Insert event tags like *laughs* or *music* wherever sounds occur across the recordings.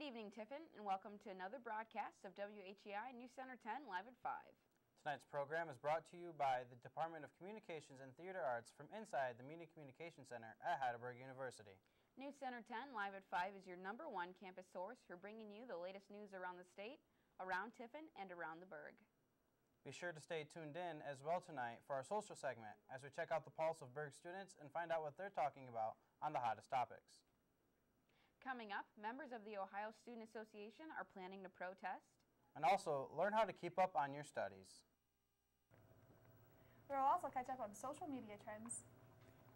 Good evening, Tiffin, and welcome to another broadcast of WHEI News Center 10 live at 5. Tonight's program is brought to you by the Department of Communications and Theater Arts from inside the Media Communication Center at Heidelberg University. News Center 10 live at 5 is your number one campus source for bringing you the latest news around the state, around Tiffin, and around the Berg. Be sure to stay tuned in as well tonight for our social segment as we check out the pulse of Berg students and find out what they're talking about on the hottest topics. Coming up, members of the Ohio Student Association are planning to protest. And also, learn how to keep up on your studies. We'll also catch up on social media trends.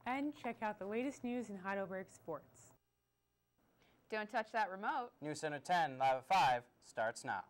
And check out the latest news in Heidelberg sports. Don't touch that remote. News Center 10, live at 5, starts now.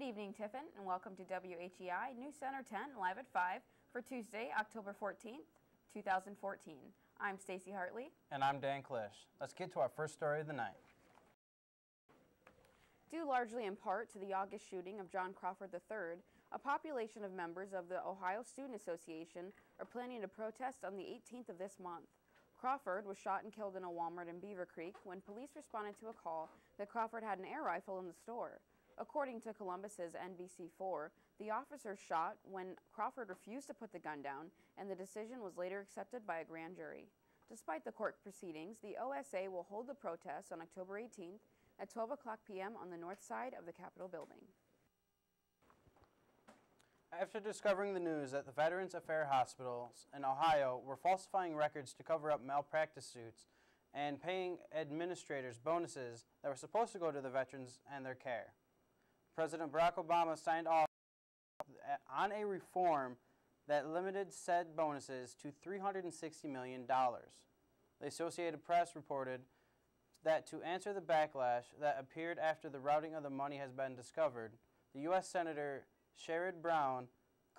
Good evening, Tiffin, and welcome to WHEI News Center 10 live at 5 for Tuesday, October 14th, 2014. I'm Stacey Hartley. And I'm Dan Klish. Let's get to our first story of the night. Due largely in part to the August shooting of John Crawford III, a population of members of the Ohio Student Association are planning to protest on the 18th of this month. Crawford was shot and killed in a Walmart in Beavercreek when police responded to a call that Crawford had an air rifle in the store. According to Columbus's NBC4, the officer shot when Crawford refused to put the gun down, and the decision was later accepted by a grand jury. Despite the court proceedings, the OSA will hold the protest on October 18th at 12 o'clock p.m. on the north side of the Capitol building. After discovering the news that the Veterans Affairs hospitals in Ohio were falsifying records to cover up malpractice suits and paying administrators bonuses that were supposed to go to the veterans and their care, President Barack Obama signed off on a reform that limited said bonuses to $360 million. The Associated Press reported that to answer the backlash that appeared after the routing of the money has been discovered, the U.S. Senator Sherrod Brown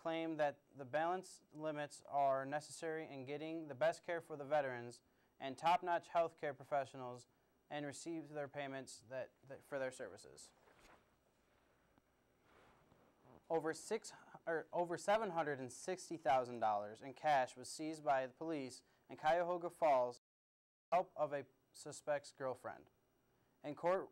claimed that the balance limits are necessary in getting the best care for the veterans and top-notch health care professionals and receive their payments that, that, for their services. Over six or over seven hundred and sixty thousand dollars in cash was seized by the police in Cuyahoga Falls with the help of a suspect's girlfriend. In court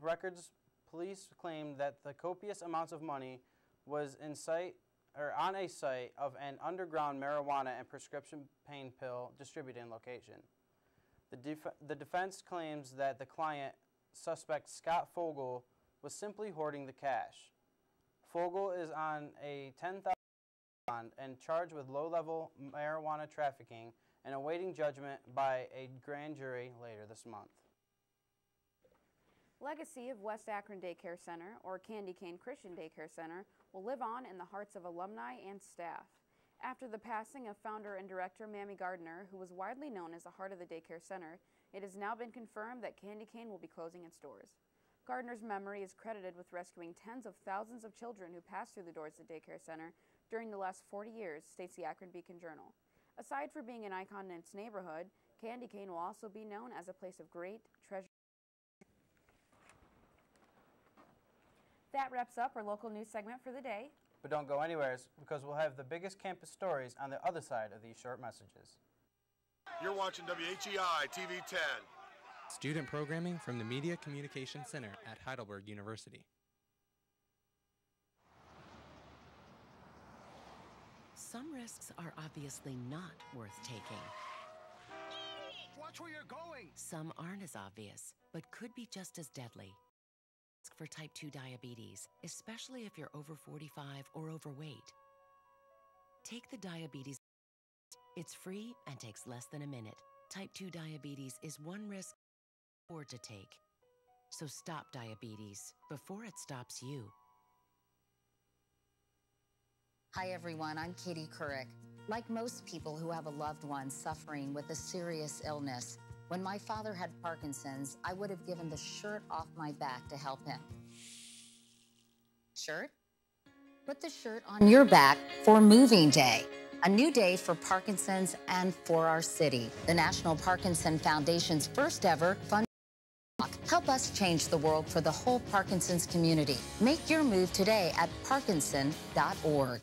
records, police claimed that the copious amounts of money was in sight or on a site of an underground marijuana and prescription pain pill distributing location. The, def the defense claims that the client, suspect Scott Fogel, was simply hoarding the cash. Fogel is on a 10,000 bond and charged with low-level marijuana trafficking and awaiting judgment by a grand jury later this month. Legacy of West Akron Daycare Center, or Candy Cane Christian Daycare Center, will live on in the hearts of alumni and staff. After the passing of founder and director Mammy Gardner, who was widely known as the heart of the daycare center, it has now been confirmed that Candy Cane will be closing its doors. Gardner's memory is credited with rescuing tens of thousands of children who passed through the doors of the daycare center during the last 40 years, states the Akron Beacon Journal. Aside from being an icon in its neighborhood, Candy Cane will also be known as a place of great treasure. That wraps up our local news segment for the day. But don't go anywhere because we'll have the biggest campus stories on the other side of these short messages. You're watching WHEI TV 10. Student programming from the Media Communication Center at Heidelberg University. Some risks are obviously not worth taking. Watch where you're going. Some aren't as obvious, but could be just as deadly. For type 2 diabetes, especially if you're over 45 or overweight. Take the diabetes. It's free and takes less than a minute. Type 2 diabetes is one risk afford to take. So stop diabetes before it stops you. Hi everyone, I'm Katie Couric. Like most people who have a loved one suffering with a serious illness, when my father had Parkinson's, I would have given the shirt off my back to help him. Shirt? Put the shirt on your back for Moving Day, a new day for Parkinson's and for our city. The National Parkinson Foundation's first ever fund. Help us change the world for the whole Parkinson's community. Make your move today at parkinson.org.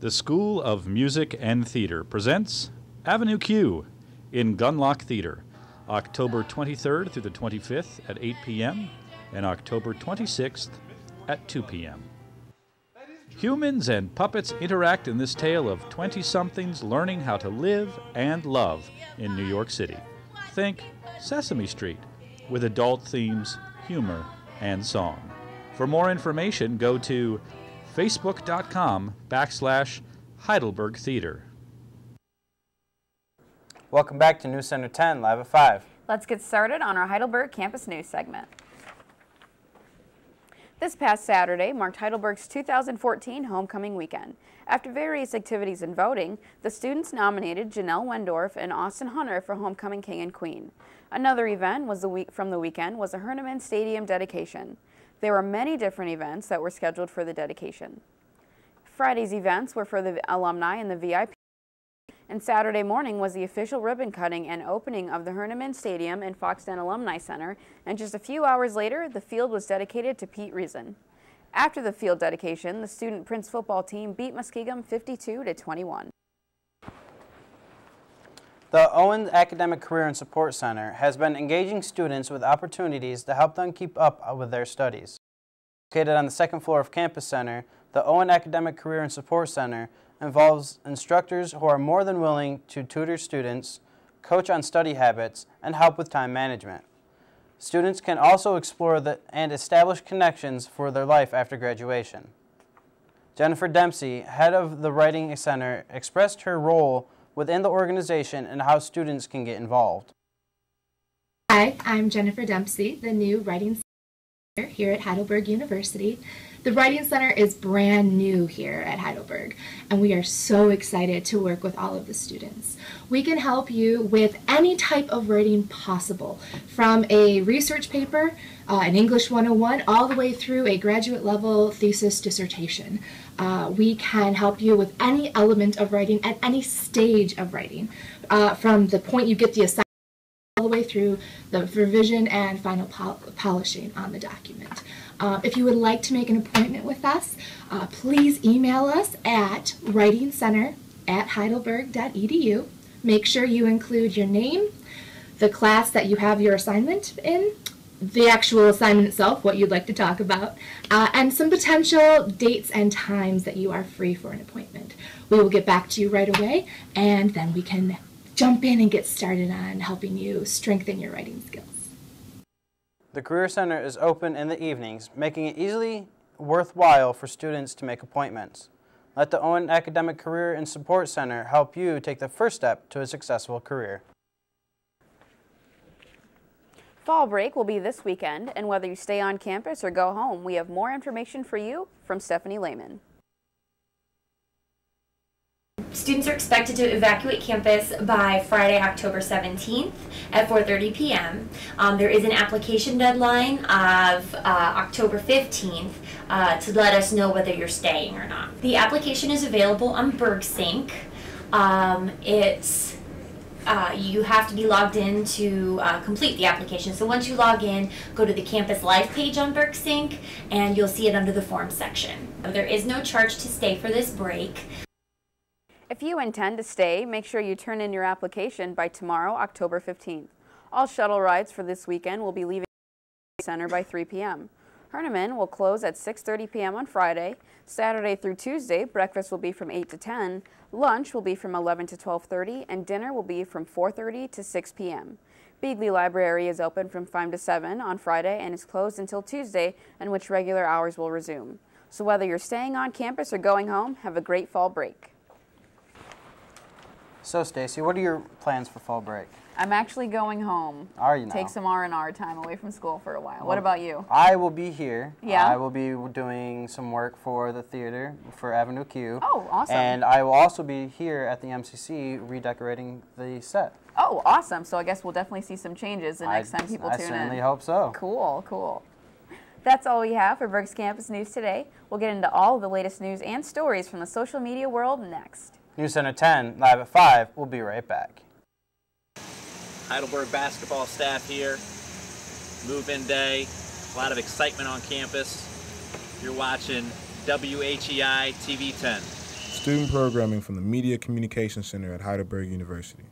The School of Music and Theater presents Avenue Q in Gundlach Theater, October 23rd through the 25th at 8 p.m. and October 26th at 2 p.m. Humans and puppets interact in this tale of 20 somethings learning how to live and love in New York City. Think Sesame Street with adult themes, humor, and song. For more information, go to facebook.com backslash Heidelberg Theater. Welcome back to News Center 10, live at 5. Let's get started on our Heidelberg Campus News segment. This past Saturday marked Heidelberg's 2014 homecoming weekend. After various activities and voting, the students nominated Janelle Wendorf and Austin Hunter for Homecoming King and Queen. Another event was the week from the weekend was a Hoernemann Stadium dedication. There were many different events that were scheduled for the dedication. Friday's events were for the alumni and the VIP and Saturday morning was the official ribbon cutting and opening of the Hoernemann Stadium and Foxden Alumni Center, and just a few hours later, the field was dedicated to Pete Riesen. After the field dedication, the student Prince football team beat Muskingum 52 to 21. The Owens Academic Career and Support Center has been engaging students with opportunities to help them keep up with their studies. Located on the second floor of Campus Center, the Owen Academic Career and Support Center involves instructors who are more than willing to tutor students, coach on study habits, and help with time management. Students can also explore the, and establish connections for their life after graduation. Jennifer Dempsey, head of the Writing Center, expressed her role within the organization and how students can get involved. Hi, I'm Jennifer Dempsey, the new Writing Center here at Heidelberg University. The Writing Center is brand new here at Heidelberg, and we are so excited to work with all of the students. We can help you with any type of writing possible, from a research paper, uh, an English 101, all the way through a graduate level thesis dissertation. Uh, we can help you with any element of writing at any stage of writing, uh, from the point you get the assignment all the way through the revision and final pol polishing on the document. Uh, if you would like to make an appointment with us, uh, please email us at writingcenter at heidelberg.edu. Make sure you include your name, the class that you have your assignment in, the actual assignment itself, what you'd like to talk about, uh, and some potential dates and times that you are free for an appointment. We will get back to you right away, and then we can jump in and get started on helping you strengthen your writing skills. The Career Center is open in the evenings, making it easily worthwhile for students to make appointments. Let the Owen Academic Career and Support Center help you take the first step to a successful career. Fall break will be this weekend, and whether you stay on campus or go home, we have more information for you from Stephanie Lehman. Students are expected to evacuate campus by Friday, October 17th at 4.30 p.m. Um, there is an application deadline of uh, October 15th uh, to let us know whether you're staying or not. The application is available on BergSync. Um, it's uh, you have to be logged in to uh, complete the application. So once you log in, go to the Campus Live page on BergSync and you'll see it under the Forms section. There is no charge to stay for this break. If you intend to stay, make sure you turn in your application by tomorrow, October 15th. All shuttle rides for this weekend will be leaving the center by 3 p.m. Hoernemann will close at 6.30 p.m. on Friday. Saturday through Tuesday, breakfast will be from 8 to 10, lunch will be from 11 to 12.30, and dinner will be from 4.30 to 6 p.m. Beeghly Library is open from 5 to 7 on Friday and is closed until Tuesday, in which regular hours will resume. So whether you're staying on campus or going home, have a great fall break. So, Stacey, what are your plans for fall break? I'm actually going home. Are you now? Take some R&R time away from school for a while. what about you? I will be here. Yeah? I will be doing some work for the theater for Avenue Q. Oh, awesome. And I will also be here at the MCC redecorating the set. Oh, awesome. So I guess we'll definitely see some changes the next I, time people I tune in. I certainly hope so. Cool, cool. That's all we have for Berg's Campus News today. We'll get into all of the latest news and stories from the social media world next. News Center 10, live at 5. We'll be right back. Heidelberg basketball staff here. Move-in day. A lot of excitement on campus. You're watching WHEI TV 10. Student programming from the Media Communication Center at Heidelberg University.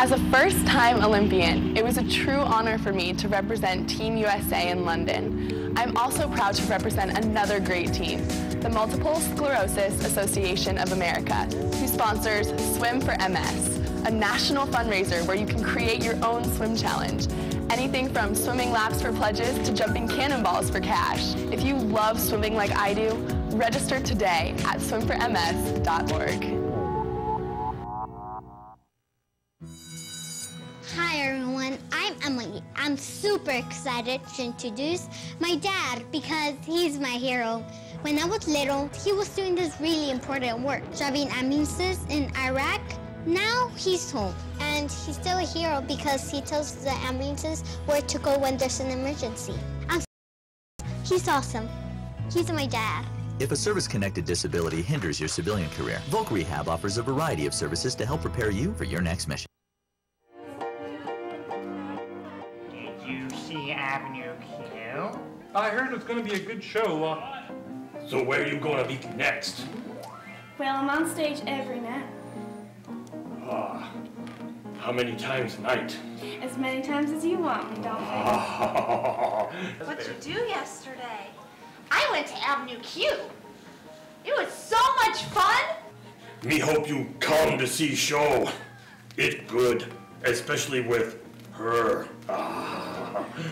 As a first time Olympian, it was a true honor for me to represent Team USA in London. I'm also proud to represent another great team, the Multiple Sclerosis Association of America, who sponsors Swim for MS, a national fundraiser where you can create your own swim challenge. Anything from swimming laps for pledges to jumping cannonballs for cash. If you love swimming like I do, register today at swimforms.org. Everyone, I'm Emily. I'm super excited to introduce my dad because he's my hero. When I was little, he was doing this really important work, driving ambulances in Iraq. Now he's home, and he's still a hero because he tells the ambulances where to go when there's an emergency. I'm he's awesome. He's my dad. If a service-connected disability hinders your civilian career, VocRehab offers a variety of services to help prepare you for your next mission. See Avenue Q? I heard it's going to be a good show. Uh, so where are you going to be next? Well, I'm on stage every night. Ah, how many times a night? As many times as you want me, don't *laughs* What'd you do yesterday? I went to Avenue Q. It was so much fun. Me hope you come to see show. It good, especially with her. Ah. Hello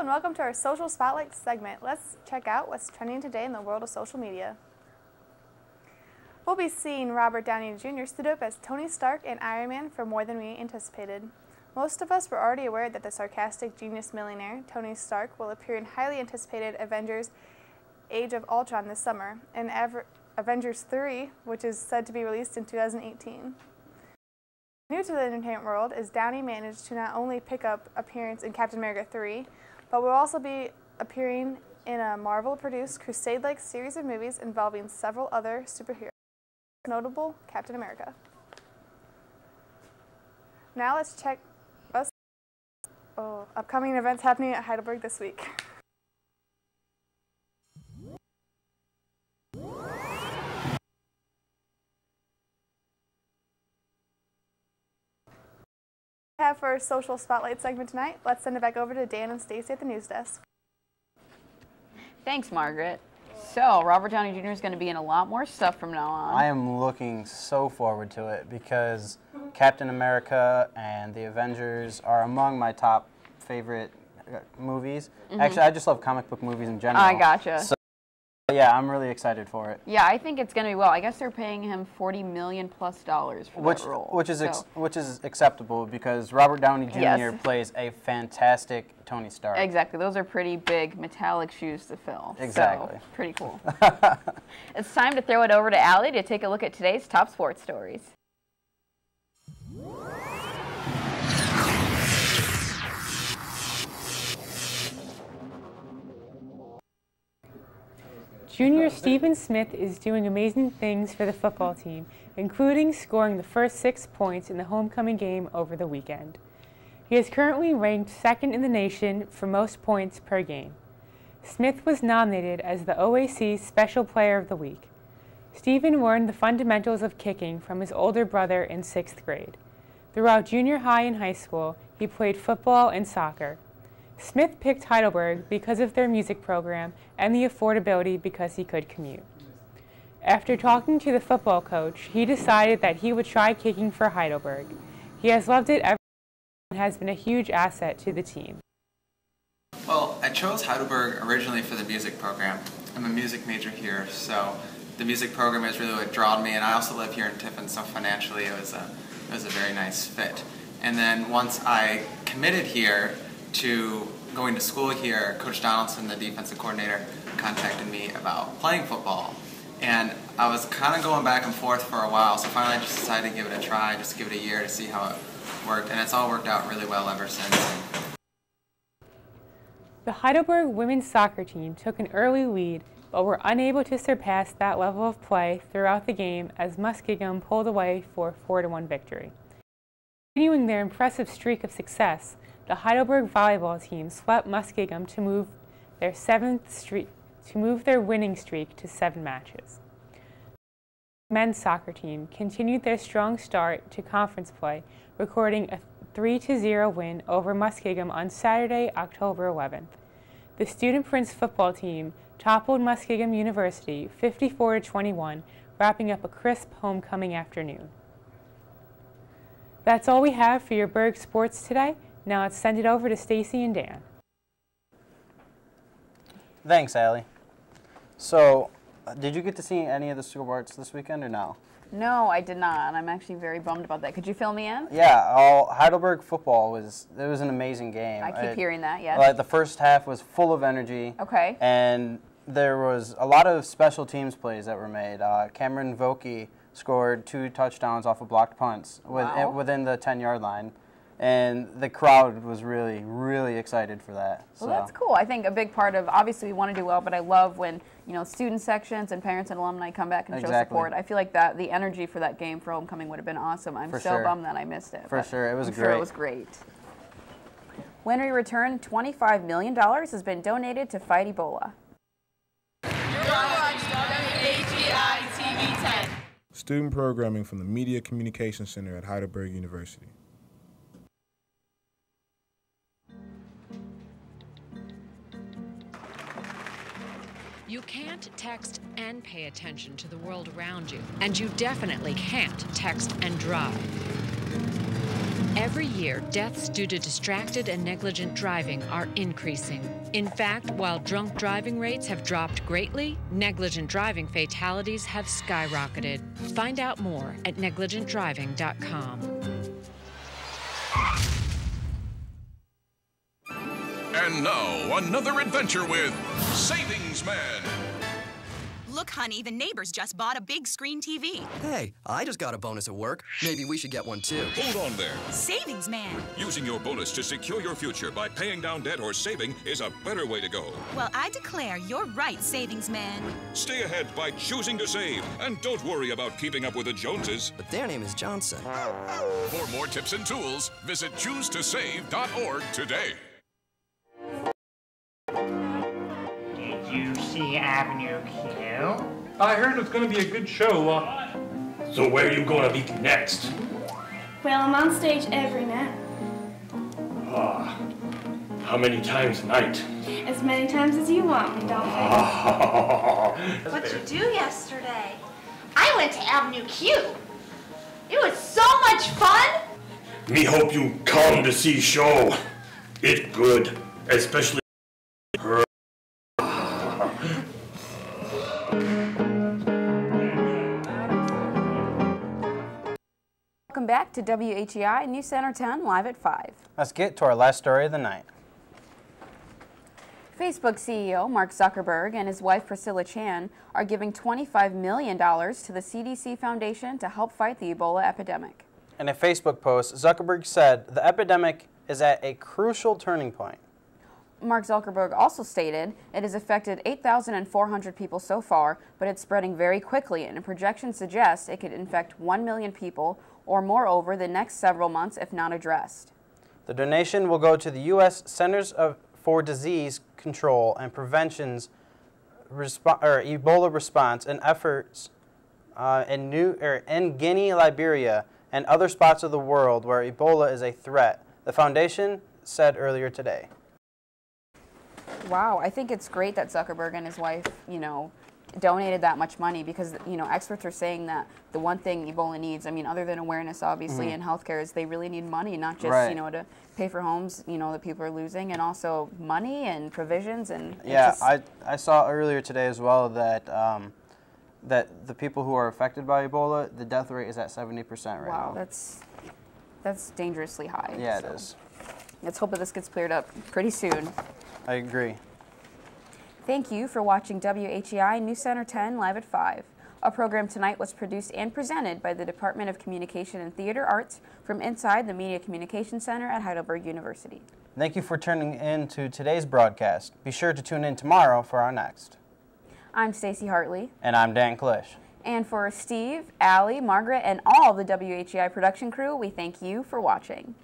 and welcome to our Social Spotlight segment. Let's check out what's trending today in the world of social media. We'll be seeing Robert Downey Jr. stood up as Tony Stark and Iron Man for more than we anticipated. Most of us were already aware that the sarcastic genius millionaire, Tony Stark, will appear in highly anticipated Avengers Age of Ultron this summer, and Aver- Avengers 3, which is said to be released in 2018. New to the entertainment world is Downey managed to not only pick up appearance in Captain America 3, but will also be appearing in a Marvel-produced Crusade-like series of movies involving several other superheroes, notable Captain America. Now let's check us oh, upcoming events happening at Heidelberg this week. *laughs* have for our social spotlight segment tonight. Let's send it back over to Dan and Stacey at the news desk. Thanks, Margaret. So, Robert Downey Jr. is going to be in a lot more stuff from now on. I am looking so forward to it because Captain America and the Avengers are among my top favorite uh, movies. Mhm. Actually, I just love comic book movies in general. I gotcha. So, yeah, I'm really excited for it. Yeah, I think it's going to be well. I guess they're paying him 40 million plus dollars for Which, that role. which is ex- So- which is acceptable because Robert Downey Jr. Yes. plays a fantastic Tony Stark. Exactly. Those are pretty big metallic shoes to fill. So, Exactly. pretty cool. *laughs* it's time to throw it over to Alli to take a look at today's top sports stories. Junior Stephen Smith is doing amazing things for the football team, including scoring the first six points in the homecoming game over the weekend. He is currently ranked second in the nation for most points per game. Smith was nominated as the OAC Special Player of the Week. Stephen learned the fundamentals of kicking from his older brother in sixth grade. Throughout junior high and high school, he played football and soccer. Smith picked Heidelberg because of their music program and the affordability because he could commute. After talking to the football coach, he decided that he would try kicking for Heidelberg. He has loved it ever and has been a huge asset to the team. Well, I chose Heidelberg originally for the music program. I'm a music major here, so the music program is really what drawed me, and I also live here in Tiffin, so financially it was a it was a very nice fit. And then once I committed here to going to school here, Coach Donaldson, the defensive coordinator, contacted me about playing football. And I was kind of going back and forth for a while, so finally I just decided to give it a try, just give it a year to see how it worked, and it's all worked out really well ever since. The Heidelberg women's soccer team took an early lead, but were unable to surpass that level of play throughout the game as Muskingum pulled away for a 4-1 victory. Continuing their impressive streak of success, the Heidelberg volleyball team swept Muskingum to move their seventh streak to move their winning streak to seven matches. The men's soccer team continued their strong start to conference play, recording a 3-0 win over Muskingum on Saturday, October 11th. The Student Prince football team toppled Muskingum University 54-21, wrapping up a crisp homecoming afternoon. That's all we have for your Berg Sports today. Now let's send it over to Stacey and Dan. Thanks, Alli. So, uh, did you get to see any of the scoreboards this weekend or no? No, I did not, and I'm actually very bummed about that. Could you fill me in? Yeah, all Heidelberg football was it was an amazing game. I keep It- hearing that, Yeah. Like the first half was full of energy. Okay. And there was a lot of special teams plays that were made. Uh, Cameron Vokey scored two touchdowns off of blocked punts with, Wow. within the 10 yard line. And the crowd was really, really excited for that. Well, that's cool. I think a big part of obviously we want to do well, but I love when you know student sections and parents and alumni come back and show Exactly. support. I feel like that the energy for that game for homecoming would have been awesome. I'm For so sure. bummed that I missed it. For sure. It was I'm Sure it was great. When we return, $25 million has been donated to fight Ebola. Student programming from the Media Communication Center at Heidelberg University. You can't text and pay attention to the world around you, and you definitely can't text and drive. Every year, deaths due to distracted and negligent driving are increasing. In fact, while drunk driving rates have dropped greatly, negligent driving fatalities have skyrocketed. Find out more at negligentdriving.com. And now, another adventure with Savings Man. Look, honey, the neighbors just bought a big screen TV. Hey, I just got a bonus at work. Maybe we should get one too. Hold on there. Savings Man. Using your bonus to secure your future by paying down debt or saving is a better way to go. Well, I declare you're right, Savings Man. Stay ahead by choosing to save. And don't worry about keeping up with the Joneses. But their name is Johnson. For more tips and tools, visit choosetosave.org today. Did you see Avenue Q? I heard it's going to be a good show. Uh, So where are you gonna be next? Well, I'm on stage every night. Ah, how many times a night? As many times as you want me, don't Ah, *laughs* What'd you do yesterday? I went to Avenue Q. It was so much fun. Me hope you come to see show. It good, especially back to WHEI News Center 10 live at 5. Let's get to our last story of the night. Facebook CEO Mark Zuckerberg and his wife Priscilla Chan are giving $25 million to the CDC Foundation to help fight the Ebola epidemic. In a Facebook post, Zuckerberg said the epidemic is at a crucial turning point. Mark Zuckerberg also stated it has affected 8,400 people so far, but it's spreading very quickly, and projections suggest it could infect 1 million people or more over the next several months if not addressed. The donation will go to the U.S. Centers of, for Disease Control and Prevention's respo- or Ebola response and efforts uh, in, New, er, in Guinea, Liberia, and other spots of the world where Ebola is a threat, the foundation said earlier today. Wow, I think it's great that Zuckerberg and his wife, you know, donated that much money because you know experts are saying that the one thing Ebola needs, I mean, other than awareness, obviously, Mhm. in healthcare, is they really need money, not just Right. you know to pay for homes, you know, that people are losing, and also money and provisions and Yeah, just- I, I saw earlier today as well that um, that the people who are affected by Ebola, the death rate is at 70% right wow, now. that's that's dangerously high. Yeah, it so is. Let's hope that this gets cleared up pretty soon. I agree. Thank you for watching WHEI News Center 10 Live at 5. Our program tonight was produced and presented by the Department of Communication and Theater Arts from inside the Media Communication Center at Heidelberg University. Thank you for tuning in to today's broadcast. Be sure to tune in tomorrow for our next. I'm Stacey Hartley, And I'm Dan Klish. and for Steve, Alli, Margaret, and all the WHEI production crew, we thank you for watching.